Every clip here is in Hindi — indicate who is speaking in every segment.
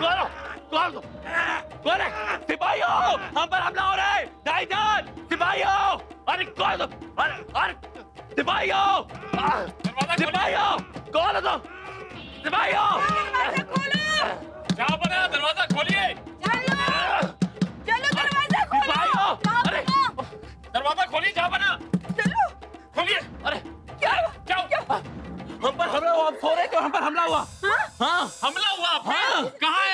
Speaker 1: कौन है कौन है तुम कौन हो कौन हो तुम? कौन है सिपाही हो हम पर हमला हो रहा है भाईजान सिपाही हो अरे कौन अरे अरे सिपाही हो आ, सिपाही हो कौन हो तुम सिपाही हो
Speaker 2: दरवाज़ा खोलो
Speaker 1: क्या बना दरवाज़ा खोलिए
Speaker 2: चलो चलो दरवाज़ा खोलो
Speaker 1: सिपाही
Speaker 2: कहाँ
Speaker 1: अरे दरवाज़ा खोलिए क्या बना
Speaker 2: चलो
Speaker 1: खोलिए अरे
Speaker 2: क्या
Speaker 1: क्या हुआ? हम पर हमला हुआ हम सो रहे थे हम पर हमला हुआ
Speaker 2: हाँ?
Speaker 1: हाँ
Speaker 3: हमला हुआ आप?
Speaker 1: हाँ।
Speaker 3: कहाँ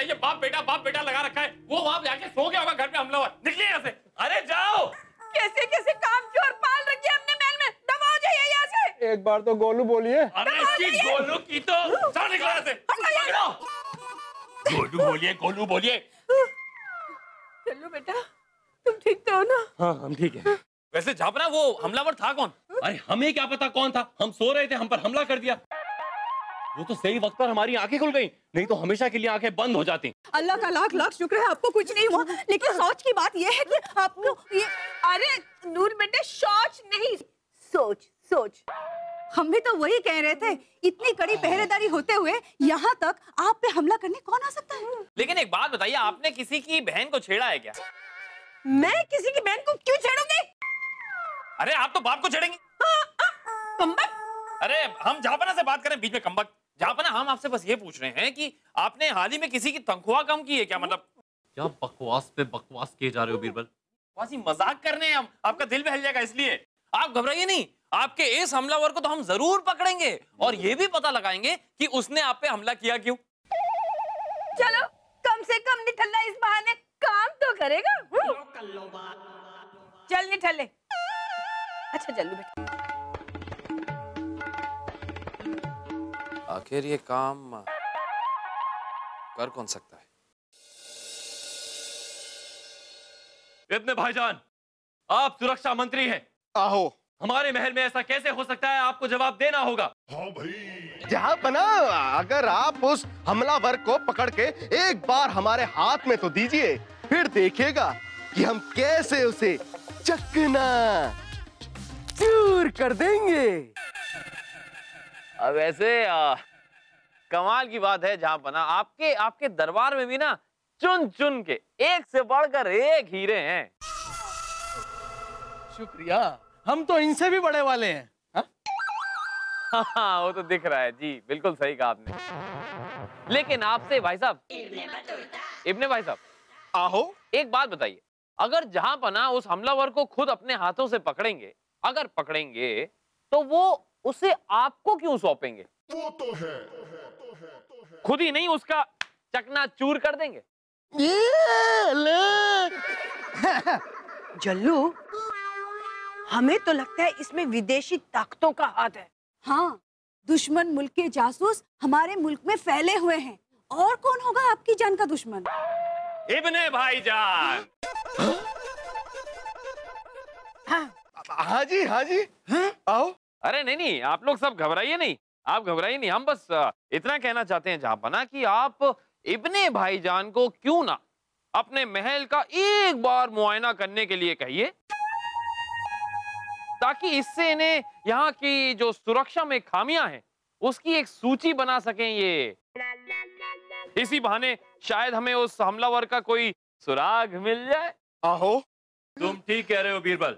Speaker 3: जाइए बाप बेटा बाप बेटा लगा रखा है वो वहाँ जाके सो गया होगा घर पे हमलावर निकलिए यहाँ से।
Speaker 1: अरे जाओ।
Speaker 2: कैसे कैसे काम चोर पाल रखे हमने महल में? दबाओ जाइए यहाँ से।
Speaker 4: एक बार तो गोलू बोलिए।
Speaker 1: अरे इसकी गोलू की तो
Speaker 3: जाओ निकलो यहाँ से।
Speaker 1: गोलू बोलिए गोलू बोलिए।
Speaker 2: चलो बेटा तुम ठीक तो हो ना?
Speaker 1: हाँ हम ठीक है।
Speaker 3: वैसे झापना वो हमलावर था कौन?
Speaker 1: अरे हमें क्या पता कौन था? हम सो रहे थे हम पर हमला कर दिया। वो तो सही वक्त पर हमारी आँखें खुल गई नहीं तो हमेशा के लिए आँखें बंद हो जाती।
Speaker 2: अल्लाह का लाख लाख शुक्र है आपको कुछ नहीं हुआ लेकिन सोच की बात यह है कि आपको ये अरे नूर बेटे सोच नहीं सोच सोच। हम भी तो वही कह रहे थे इतनी कड़ी पहरेदारी होते हुए यहाँ तक आप पे हमला करने कौन आ सकता है?
Speaker 3: लेकिन एक बात बताइए आपने किसी की बहन को छेड़ा है क्या?
Speaker 2: मैं किसी की बहन को क्यों छेड़ूँगी?
Speaker 3: अरे आप तो बाप को छेड़ेंगे।
Speaker 2: कम्बक
Speaker 3: अरे हम झापना से बात करें बीच में कम्बक झापना हम आपसे बस ये पूछ रहे हैं कि आपने हाल ही में किसी की तनख्वाह कम की है क्या? मतलब
Speaker 1: क्या बकवास पे बकवास किए जा रहे हो बीरबल?
Speaker 3: वासी मज़ाक करने हैं हम। आपका दिल बहल जाएगा इसलिए। आप घबराइए नहीं। आपके इस हमलावर को तो हम ज़रूर पकड़ेंगे। और ये भी पता लगाएँगे कि उसने आप पे हमला किया क्यों।
Speaker 2: चलो कम से कम निठल्ला इस बहाने काम तो करेगा। चल निठल्ले। अच्छा जल्लू बेटा
Speaker 3: आखिर ये काम कर कौन सकता है?
Speaker 1: इब्ने भाईजान आप सुरक्षा मंत्री हैं।
Speaker 4: आहो।
Speaker 1: हमारे महल में ऐसा कैसे हो सकता है? आपको जवाब देना होगा। हाँ भाई।
Speaker 4: जहाँ बना अगर आप उस हमलावर को पकड़ के एक बार हमारे हाथ में तो दीजिए फिर देखिएगा कि हम कैसे उसे चकना चूर कर देंगे।
Speaker 3: अब वैसे आ, कमाल की बात है जहाँ बना आपके आपके दरबार में भी ना चुन चुन के एक से बढ़कर एक हीरे हैं।
Speaker 4: शुक्रिया। हम तो इनसे भी बड़े वाले हैं। हाँ?
Speaker 3: हाँ वो तो दिख रहा है। जी बिल्कुल सही कहा आपने। लेकिन आपसे भाई साहब इब्ने भाई साहब
Speaker 4: आहो।
Speaker 3: एक बात बताइए। अगर जहाँ पना उस हमलावर को खुद अपने हाथों से पकड़ेंगे अगर पकड़ेंगे तो वो उसे आपको क्यों सौंपेंगे?
Speaker 5: वो तो है।
Speaker 3: खुद ही नहीं उसका चकना चूर कर देंगे।
Speaker 4: ले।
Speaker 2: जल्लू हमें तो लगता है इसमें विदेशी ताकतों का हाथ है। हाँ दुश्मन मुल्क के जासूस हमारे मुल्क में फैले हुए हैं। और कौन होगा आपकी जान का दुश्मन?
Speaker 3: इब्ने भाईजान।
Speaker 4: हाँ। जी हाँ जी हाँ? आओ।
Speaker 3: अरे नहीं नहीं आप लोग सब घबराइए नहीं आप घबराइए नहीं हम बस इतना कहना चाहते हैं जहाँ कि आप इब्ने भाईजान को क्यों ना अपने महल का एक बार मुआयना करने के लिए कहिए। ताकि इससे इन्हें यहाँ की जो सुरक्षा में खामियाँ हैं उसकी एक सूची बना सकें ये। इसी बहाने शायद हमें उस हमलावर का कोई सुराग मिल जाए।
Speaker 4: आहो।
Speaker 1: तुम ठीक कह रहे हो बीरबल।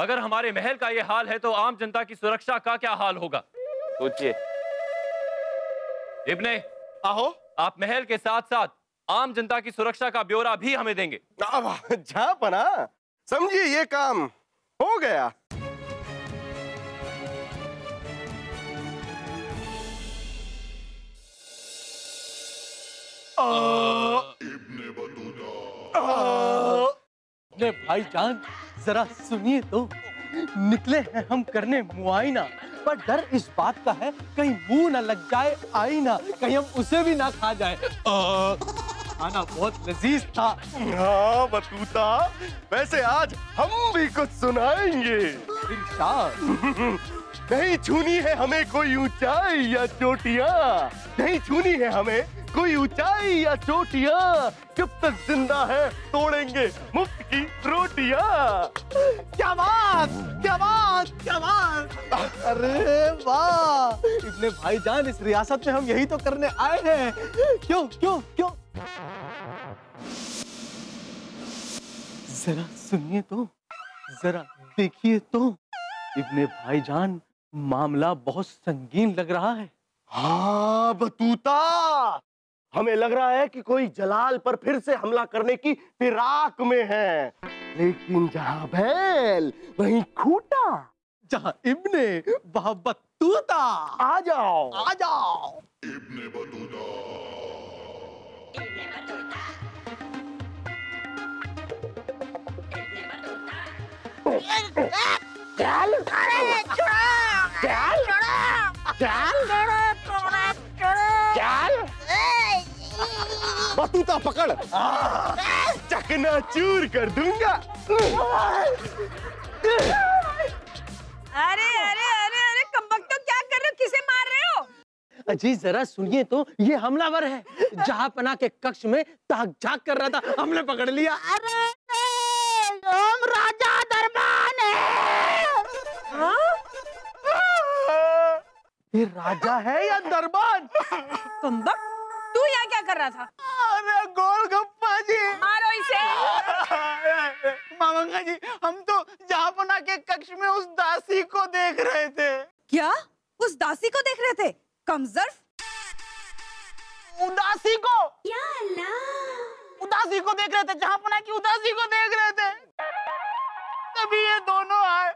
Speaker 1: अगर हमारे महल का ये हाल है तो आम जनता की सुरक्षा का क्या हाल होगा?
Speaker 3: सोचिए।
Speaker 1: इब्ने
Speaker 4: आहो।
Speaker 1: आप महल के साथ साथ आम जनता की सुरक्षा का ब्यौरा भी हमें देंगे।
Speaker 4: अब जहाँ पना। समझिए ये काम हो गया।
Speaker 6: भाई भाईजान जरा सुनिए तो। निकले हैं हम करने मुआइना पर डर इस बात का है कहीं मुँह ना लग जाए आई ना कहीं हम उसे भी ना खा जाए। खाना बहुत लजीज था।
Speaker 4: हाँ बतूता वैसे आज हम भी कुछ सुनाएँगे। नहीं छूनी है हमें कोई ऊंचाई या चोटिया। नहीं छूनी है हमें कोई ऊंचाई या चोटिया। जब तक ज़िंदा है, तोड़ेंगे मुफ़्त की रोटियाँ।
Speaker 6: क्या बात क्या बात क्या बात। अरे वाह, इतने भाईजान इस रियासत में हम यही तो करने आए हैं। क्यों क्यों क्यों? जरा सुनिए तो जरा देखिए तो। इब्ने भाईजान मामला बहुत संगीन लग रहा है।
Speaker 4: हाँ बतूता! हमें लग रहा है कि कोई जलाल पर फिर से हमला करने की फिराक में है। लेकिन जहाँ बैल वहीं खूटा।
Speaker 6: जहाँ इब्ने वहाँ बतूता।
Speaker 4: आ जाओ।
Speaker 6: आ जाओ।
Speaker 4: Ibn Battuta. पकड़। चकना चूर कर दूँगा।
Speaker 2: अरे अरे अरे अरे कमबख्त तो क्या कर रहे हो? किसे मार रहे हो?
Speaker 6: अजी जरा सुनिए तो ये हमलावर है। जहाँ पना के कक्ष में ताक झाक कर रहा था हमने पकड़ लिया।
Speaker 2: अरे
Speaker 6: ये राजा है या दरबान
Speaker 2: कमबख्त तू यहाँ क्या कर रहा था?
Speaker 6: अरे गोलगप्पा जी।
Speaker 2: मारो इसे।
Speaker 6: मामंगा जी हम तो जहापना के कक्ष में उस दासी को देख रहे थे।
Speaker 2: क्या? उस दासी को देख रहे थे? कमजर्फ
Speaker 6: उदासी को? उदासी को देख रहे थे जहापना की उदासी को देख रहे थे। तभी ये दोनों आए।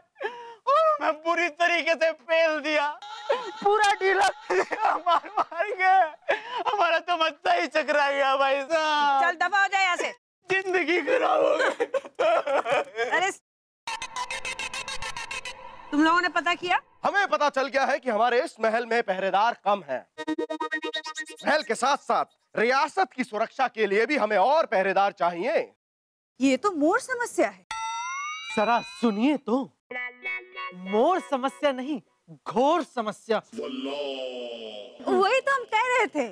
Speaker 6: और मैं बुरी तरीके से फेल दिया। पूरा ढीला मार मार गए हमारा तो मत्था ही चकरा गया भाई साहब।
Speaker 2: चल दफ़ा हो जाए यहाँ से।
Speaker 6: ज़िंदगी खराब हो गई।
Speaker 2: अरे तुम लोगों ने पता किया?
Speaker 4: हमें पता चल गया है कि हमारे इस महल में पहरेदार कम हैं। महल के साथ साथ रियासत की सुरक्षा के लिए भी हमें और पहरेदार चाहिए।
Speaker 2: ये तो मोर समस्या है।
Speaker 6: जरा सुनिए तो। मोर समस्या नहीं घोर समस्या।
Speaker 2: वही तो हम कह रहे थे।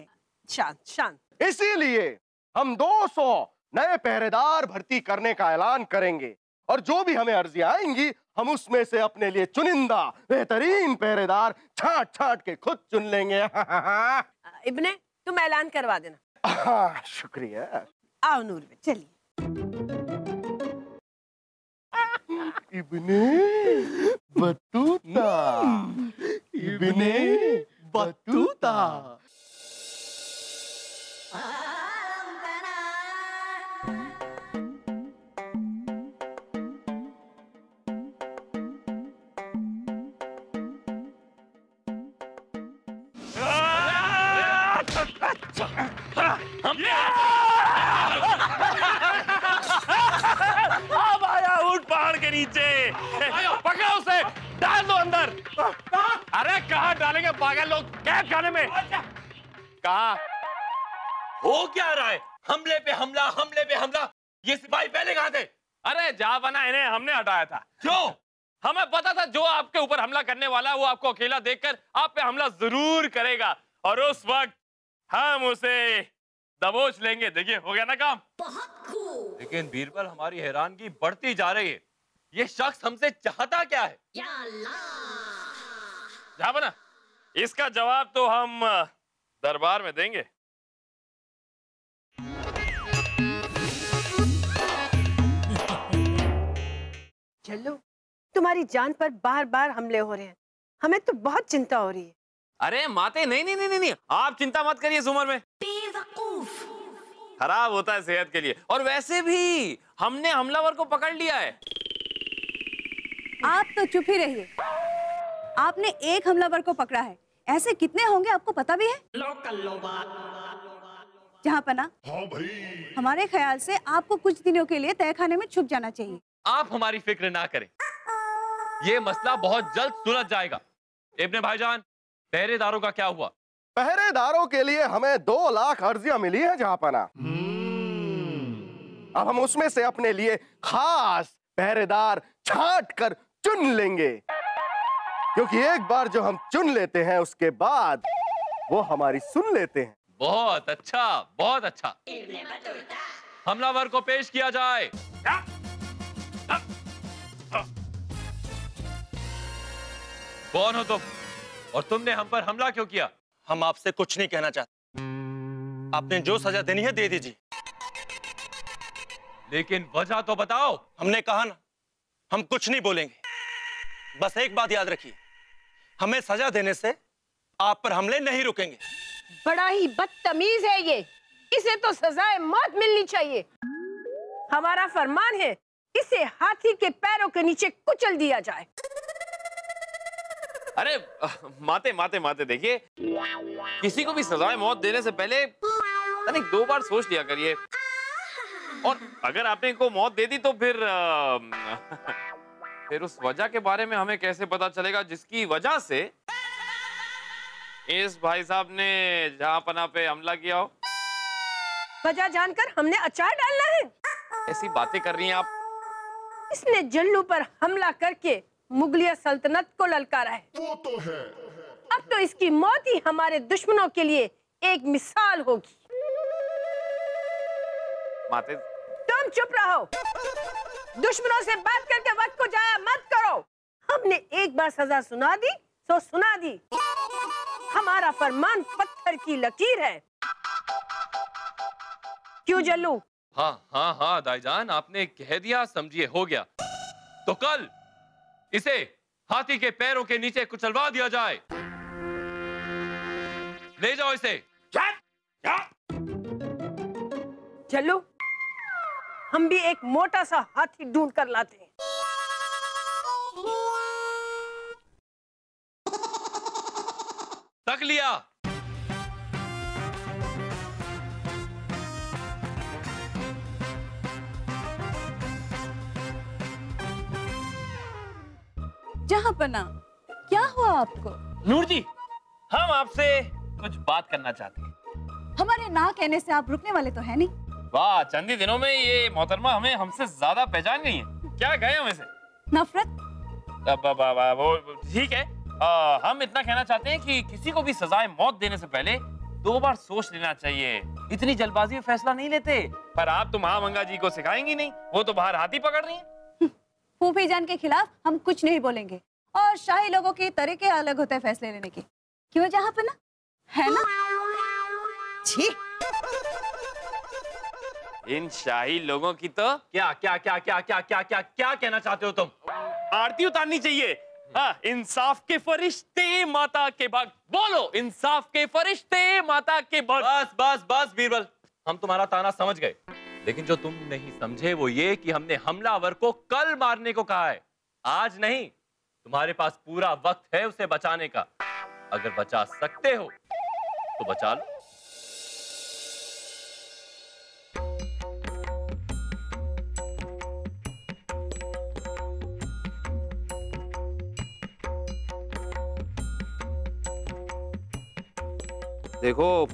Speaker 2: शांत शांत।
Speaker 4: इसीलिए हम 200 नए पहरेदार भर्ती करने का ऐलान करेंगे और जो भी हमें अर्जी आएँगी हम उसमें से अपने लिए चुनिंदा बेहतरीन पहरेदार छाट छाट के खुद चुन लेंगे।
Speaker 5: इब्ने तुम ऐलान करवा देना।
Speaker 4: हाँ, शुक्रिया।
Speaker 5: आओ नूर में चलिए।
Speaker 4: Ibn Battuta.
Speaker 6: Ibn Battuta.
Speaker 3: अब आया ऊँट पहाड़ के नीचे। पकड़ो उसे। डाल दो अंदर। अरे कहा डालेंगे? पागल लोग। कैद खाने में। कहा?
Speaker 1: हो क्या रहा है? हमले पे हमला हमले पे हमला। ये सिपाही पहले कहाँ थे?
Speaker 3: अरे जा बना इन्हें। हमने हटाया था।
Speaker 1: क्यों
Speaker 3: हमें पता था जो आपके ऊपर हमला करने वाला है वो आपको अकेला देखकर आप पे हमला ज़रूर करेगा। और उस वक्त हम उसे दबोच लेंगे। देखिए हो गया ना काम?
Speaker 1: लेकिन बीरबल हमारी हैरानगी बढ़ती जा रही है। ये शख्स हमसे चाहता क्या है?
Speaker 3: जा बना। इसका जवाब तो हम दरबार में देंगे।
Speaker 5: चलो तुम्हारी जान पर बार बार हमले हो रहे हैं। हमें तो बहुत चिंता हो रही है।
Speaker 3: अरे माते नहीं नहीं नहीं नहीं, नहीं। आप चिंता मत करिए इस उम्र में। खराब होता है सेहत के लिए। और वैसे भी हमने हमलावर को पकड़ लिया है।
Speaker 2: आप तो चुप ही रहिए। आपने एक हमलावर को पकड़ा है। ऐसे कितने होंगे आपको पता भी है? जहाँ पना भाई। हमारे ख्याल से आपको कुछ दिनों के लिए तहखाने में छुप जाना चाहिए।
Speaker 1: आप हमारी फ़िक्र ना करें। ये मसला बहुत जल्द सुलझ जाएगा। इब्ने भाईजान पहरेदारों का क्या हुआ?
Speaker 4: पहरेदारों के लिए हमें दो लाख अर्जियाँ मिली हैं जहाँ पना अब हम उसमें से अपने लिए खास पहरेदार छांट कर चुन लेंगे। क्योंकि एक बार जो हम चुन लेते हैं उसके बाद वो हमारी सुन लेते हैं।
Speaker 1: बहुत अच्छा बहुत अच्छा। हमलावर को पेश किया जाए। कौन हो तुम? और तुमने हम पर हमला क्यों किया?
Speaker 7: हम आपसे कुछ नहीं कहना चाहते। आपने जो सजा देनी है दे दीजिए।
Speaker 1: लेकिन वजह तो बताओ।
Speaker 7: हमने कहा ना हम कुछ नहीं बोलेंगे। बस एक बात याद रखिए। हमें सजा देने से आप पर हमले नहीं रुकेंगे।
Speaker 5: बड़ा ही बदतमीज है ये। इसे तो सजाए मौत मिलनी चाहिए। हमारा फरमान है इसे हाथी के पैरों के नीचे कुचल दिया जाए।
Speaker 3: अरे माते माते माते देखिए। किसी को भी सजाए मौत देने से पहले अरे दो बार सोच लिया करिए। और अगर आपने इनको मौत दे दी तो फिर अ, फिर उस वजह के बारे में हमें कैसे पता चलेगा जिसकी वजह से इस भाई साहब ने जहाँ पना पे हमला किया हो।
Speaker 5: वजह जानकर हमने अचार डालना है।
Speaker 3: ऐसी बातें कर रही हैं आप।
Speaker 5: इसने जल्लू पर हमला करके मुगलिया सल्तनत को ललकारा है। वो तो है। अब तो इसकी मौत ही हमारे दुश्मनों के लिए एक मिसाल होगी।
Speaker 3: माते
Speaker 5: तुम चुप रहो। दुश्मनों से बात करके वक्त को जाया मत करो। हमने एक बार सजा सुना दी तो सुना दी। हमारा फरमान पत्थर की लकीर है। क्यों जल्लू?
Speaker 1: हाँ हाँ हाँ दाईजान आपने कह दिया समझिए हो गया। तो कल इसे हाथी के पैरों के नीचे कुचलवा दिया जाए। ले जाओ इसे।
Speaker 5: जल्लू हम भी एक मोटा सा हाथी ढूंढ कर लाते हैं।
Speaker 1: तक लिया।
Speaker 2: जहाँ पना क्या हुआ आपको?
Speaker 3: नूर जी हम आपसे कुछ बात करना चाहते हैं।
Speaker 2: हमारे ना कहने से आप रुकने वाले तो है नहीं।
Speaker 3: वाह चंद दिनों में ये मोहतरमा हमें हमसे ज़्यादा पहचान गई है। क्या गए हम इसे?
Speaker 2: नफरत।
Speaker 3: अब- वो ठीक है। आ, हम इतना कहना चाहते हैं कि किसी को भी सजाए मौत देने से पहले दो बार सोच लेना चाहिए। इतनी जल्दबाजी में फैसला नहीं लेते पर आप तो महामंगा जी को सिखाएँगी नहीं। वो तो बाहर हाथी पकड़ रही हैं।
Speaker 2: फूफी जान के खिलाफ हम कुछ नहीं बोलेंगे। और शाही लोगों के तरीके अलग होते हैं फैसले लेने के। क्यों जहाँ पे ना? है ना? छी।
Speaker 3: इन शाही लोगों की तो
Speaker 1: क्या क्या क्या क्या क्या क्या क्या क्या कहना चाहते हो तुम?
Speaker 3: आरती उतारनी चाहिए। हाँ इंसाफ के फरिश्ते माता के भक्त। बोलो इंसाफ के फरिश्ते माता के भक्त।
Speaker 1: बस बस बस बीरबल। हम तुम्हारा ताना समझ गए। लेकिन जो तुम नहीं समझे वो ये कि हमने हमलावर को कल मारने को कहा है। आज नहीं तुम्हारे पास पूरा वक्त है उसे बचाने का। अगर बचा सकते हो तो बचा लो।
Speaker 3: देखो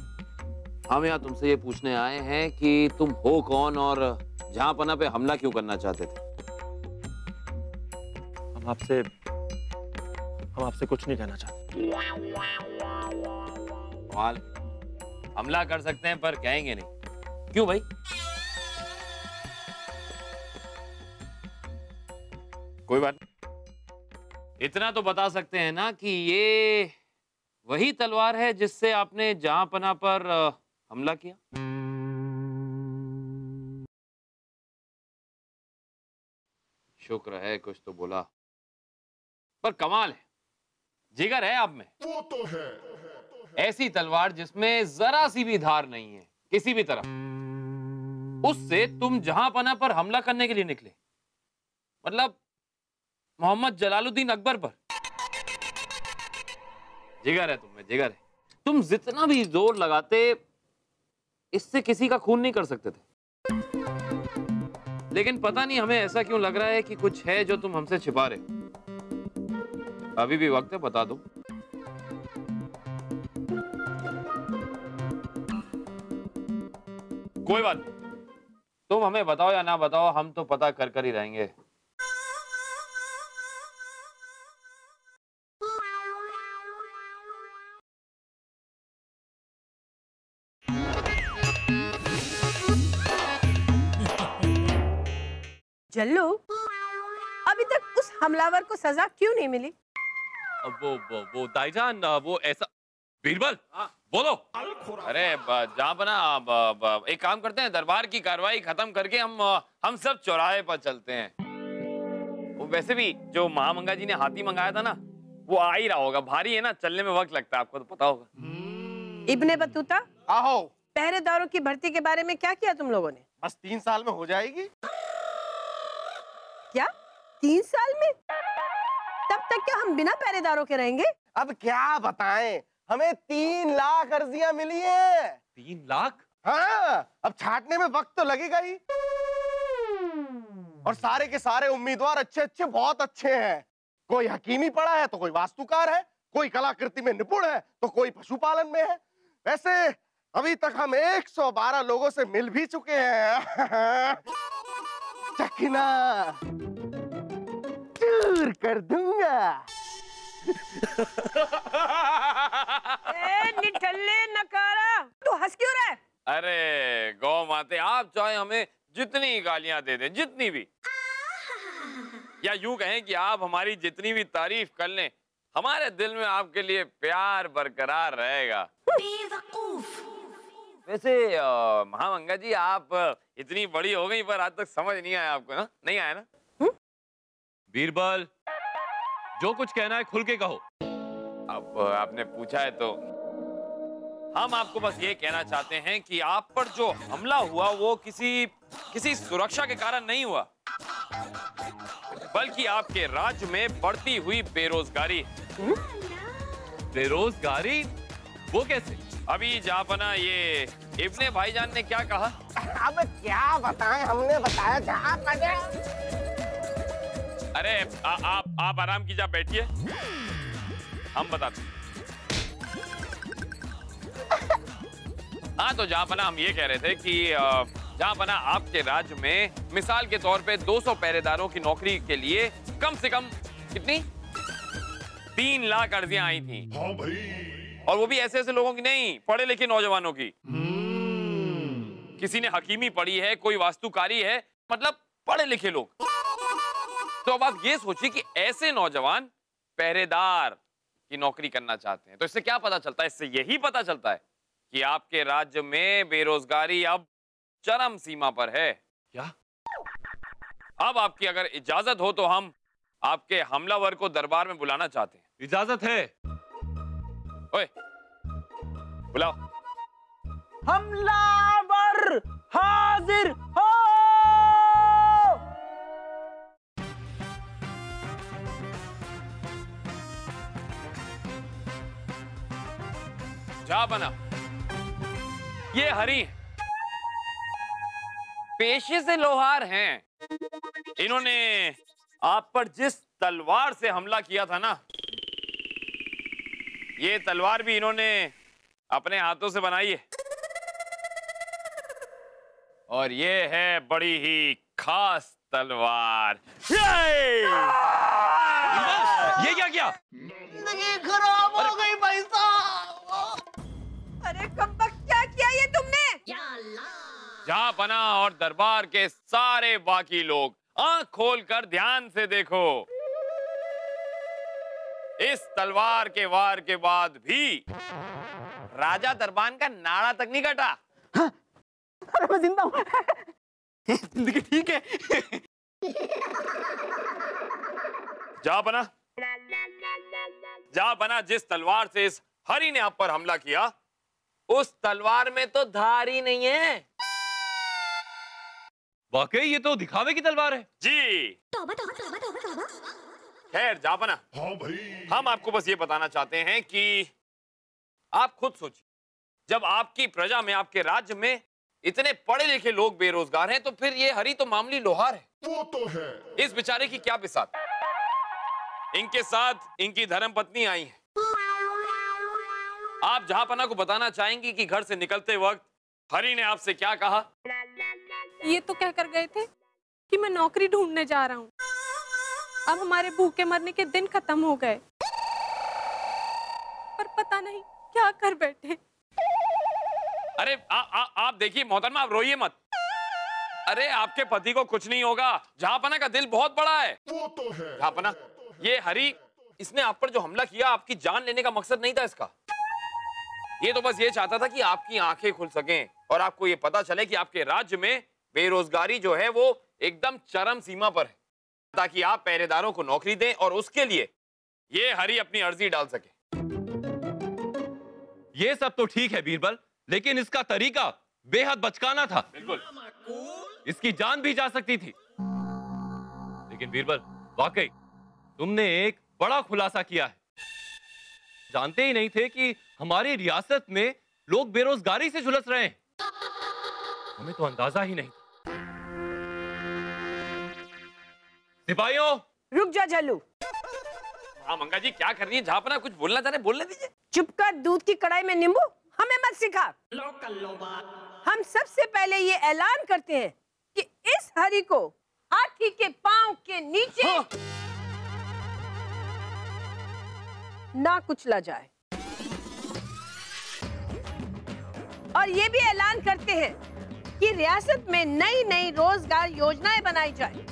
Speaker 3: हम यहाँ तुमसे ये पूछने आए हैं कि तुम हो कौन और जहाँ पना पे हमला क्यों करना चाहते थे?
Speaker 7: हम आपसे हम आपसे कुछ नहीं कहना चाहते।
Speaker 3: कमाल हमला कर सकते हैं पर कहेंगे नहीं। क्यों भाई? कोई बात नहीं। इतना तो बता सकते हैं ना कि ये वही तलवार है जिससे आपने जहाँ पना पर हमला किया? शुक्र है कुछ तो बोला। पर कमाल है। जिगर है आप में। वो तो है। ऐसी तलवार जिसमें जरा सी भी धार नहीं है किसी भी तरफ़ उससे तुम जहाँ पना पर हमला करने के लिए निकले। मतलब मोहम्मद जलालुद्दीन अकबर पर। जिगर है तुम्हें जिगर है। तुम जितना भी ज़ोर लगाते, इससे किसी का खून नहीं कर सकते थे। लेकिन पता नहीं हमें ऐसा क्यों लग रहा है कि कुछ है जो तुम हमसे छिपा रहे। अभी भी वक्त है, बता दो। कोई बात नहीं। तुम हमें बताओ या ना बताओ, हम तो पता कर कर ही रहेंगे।
Speaker 5: जल्लू अभी तक उस हमलावर को सजा क्यों नहीं मिली?
Speaker 1: वो वो वो दाईजान वो ऐसा बीरबल बोलो।
Speaker 3: अरे जहाँ बना एक काम करते हैं दरबार की कार्रवाई खत्म करके हम हम सब चौराहे पर चलते हैं। वो वैसे भी जो महामंगा जी ने हाथी मंगाया था ना वो आ ही रहा होगा। भारी है ना चलने में वक्त लगता है आपको तो पता होगा।
Speaker 5: इब्ने बतूता
Speaker 4: आहो।
Speaker 5: पहरेदारों की भर्ती के बारे में क्या किया तुम लोगों ने?
Speaker 4: बस तीन साल में हो जाएगी।
Speaker 5: क्या? तीन साल में? तब तक क्या हम बिना पहरेदारों के रहेंगे?
Speaker 4: अब क्या बताएँ? हमें तीन लाख अर्जियाँ मिली है।
Speaker 1: तीन लाख?
Speaker 4: हाँ अब छाटने में वक्त तो लगेगा ही। और सारे के सारे उम्मीदवार अच्छे अच्छे बहुत अच्छे हैं। कोई हकीमी पढ़ा है तो कोई वास्तुकार है। कोई कलाकृति में निपुण है तो कोई पशुपालन में है। वैसे अभी तक हम 112 लोगों से मिल भी चुके हैं। चखना चूर कर दूँगा।
Speaker 5: ए, निठल्ले नकारा। तू हंस क्यों रहा है?
Speaker 3: अरे गौ माते आप चाहे हमें जितनी गालियाँ दे दें जितनी भी। या यूँ कहें कि आप हमारी जितनी भी तारीफ़ कर लें हमारे दिल में आपके लिए प्यार बरकरार रहेगा। वैसे महामंगा जी आप इतनी बड़ी हो गई पर आज तक समझ नहीं आया आपको ना? नहीं आया ना?
Speaker 1: बीरबल जो कुछ कहना है खुल के कहो।
Speaker 3: अब आपने पूछा है तो। हम आपको बस ये कहना चाहते हैं कि आप पर जो हमला हुआ वो किसी किसी सुरक्षा के कारण नहीं हुआ। बल्कि आपके राज्य में बढ़ती हुई बेरोजगारी।
Speaker 1: बेरोजगारी? वो कैसे?
Speaker 3: अभी जापना ये इब्ने भाईजान ने क्या कहा?
Speaker 4: अब क्या बताएँ हमने बताया जहाँ
Speaker 3: अरे आ, आप आप आराम कीजिए बैठिए। हम बताते हैं। हाँ तो जहाँ पना हम ये कह रहे थे कि जहाँ पना आपके राज्य में मिसाल के तौर पे 200 पहरेदारों की नौकरी के लिए कम से कम कितनी? तीन लाख अर्जियाँ आई थी।
Speaker 8: हाँ भाई।
Speaker 3: और वो भी ऐसे ऐसे लोगों की नहीं पढ़े लिखे नौजवानों की। किसी ने हकीमी पढ़ी है कोई वास्तुकारी है मतलब पढ़े लिखे लोग। तो अब आप ये सोचिए कि ऐसे नौजवान पहरेदार की नौकरी करना चाहते हैं तो इससे क्या पता चलता है? इससे यही पता चलता है कि आपके राज्य में बेरोजगारी अब चरम सीमा पर है।
Speaker 1: क्या?
Speaker 3: अब आपकी अगर इजाज़त हो तो हम आपके हमलावर को दरबार में बुलाना चाहते हैं।
Speaker 1: इजाज़त है।
Speaker 3: ओए बुलाओ।
Speaker 6: हमलावर हाजिर हो।
Speaker 3: जा बना। ये हरी पेशे से लोहार हैं। इन्होंने आप पर जिस तलवार से हमला किया था ना, ये तलवार भी इन्होंने अपने हाथों से बनाई है। और ये है बड़ी ही खास तलवार। ये!
Speaker 1: क्या क्या?
Speaker 6: ज़िंदगी खराब हो गई भाई साहब।
Speaker 5: अरे कब्बक क्या किया ये तुमने?
Speaker 3: जहाँ बना और दरबार के सारे बाकी लोग आँख खोलकर ध्यान से देखो। इस तलवार के वार के बाद भी राजा दरबान का नाड़ा तक नहीं कटा।
Speaker 6: मैं ज़िंदा हूँ। ज़िंदगी ठीक है।
Speaker 3: जा बना। जा बना जिस तलवार से इस हरि ने आप पर हमला किया उस तलवार में तो धार ही नहीं है।
Speaker 1: वाकई ये तो दिखावे की तलवार है।
Speaker 3: जी। खैर जा बना।
Speaker 8: हाँ भाई।
Speaker 3: हम आपको बस ये बताना चाहते हैं कि आप खुद सोचिए जब आपकी प्रजा में आपके राज्य में इतने पढ़े लिखे लोग बेरोजगार हैं तो फिर ये हरी तो मामली लोहार है।
Speaker 8: वो तो है।
Speaker 3: इस बेचारे की क्या बिसात? इनके साथ इनकी धर्म पत्नी आई है। आप जहाँ पना को बताना चाहेंगी कि घर से निकलते वक्त हरी ने आपसे क्या कहा?
Speaker 8: ये तो कहकर गए थे कि मैं नौकरी ढूँढने जा रहा हूँ। अब हमारे भूखे मरने के दिन खत्म हो गए। पर पता नहीं क्या कर बैठे।
Speaker 3: अरे आ, आ, आप देखिए मोहतरमा आप रोइए मत। अरे आपके पति को कुछ नहीं होगा। झापना का दिल बहुत बड़ा है। वो तो है। जहापना ये हरी इसने आप पर जो हमला किया आपकी जान लेने का मकसद नहीं था इसका। ये तो बस ये चाहता था कि आपकी आँखें खुल सकें और आपको ये पता चले कि आपके राज्य में बेरोजगारी जो है वो एकदम चरम सीमा पर है। ताकि आप पहरेदारों को नौकरी दें और उसके लिए ये हरी अपनी अर्जी डाल सके।
Speaker 1: ये सब तो ठीक है बीरबल। लेकिन इसका तरीका बेहद बचकाना था।
Speaker 3: बिल्कुल।
Speaker 1: इसकी जान भी जा सकती थी। लेकिन बीरबल वाकई तुमने एक बड़ा खुलासा किया है। जानते ही नहीं थे कि हमारी रियासत में लोग बेरोजगारी से झुलस रहे हैं। हमें तो अंदाज़ा ही नहीं सिपाहियों!
Speaker 5: रुक जा जल्लू।
Speaker 3: हाँ मंगा जी क्या कर रही है जहापना कुछ बोलना चाह रहे बोलने दीजिए।
Speaker 5: चुप कर दूध की कढ़ाई में नींबू। हमें मत सिखा। हम सबसे पहले ये ऐलान करते हैं कि इस हरी को हाथी के पाँव के नीचे हाँ। ना कुचला जाए। और ये भी ऐलान करते हैं कि रियासत में नई नई रोज़गार योजनाएँ बनाई जाए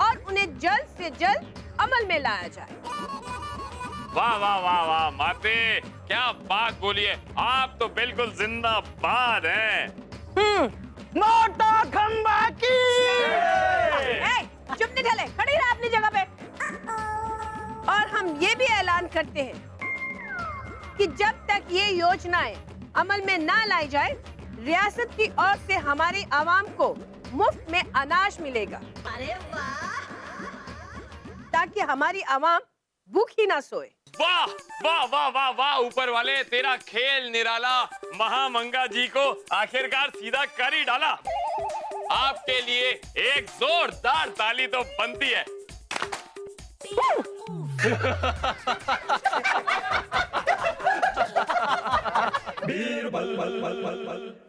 Speaker 5: और उन्हें जल्द से जल्द अमल में लाया जाए।
Speaker 3: वाह वाह वाह वाह माते क्या बात बोलिए आप तो बिल्कुल जिंदाबाद हैं।
Speaker 9: नोटा खंबा की।
Speaker 5: ए, चुप नहीं ढले खड़ी रह अपनी जगह पे। और हम ये भी ऐलान करते हैं कि जब तक ये योजनाएँ अमल में ना लाई जाए रियासत की ओर से हमारी आवाम को मुफ़्त में अनाज मिलेगा। अरे वाह! ताकि हमारी आवाम भूखी ना सोए।
Speaker 3: वाह वाह वाह वाह वाह, ऊपर वाले, तेरा खेल निराला। महामंगा जी को आखिरकार सीधा कर ही डाला। आपके लिए एक जोरदार ताली तो बनती है।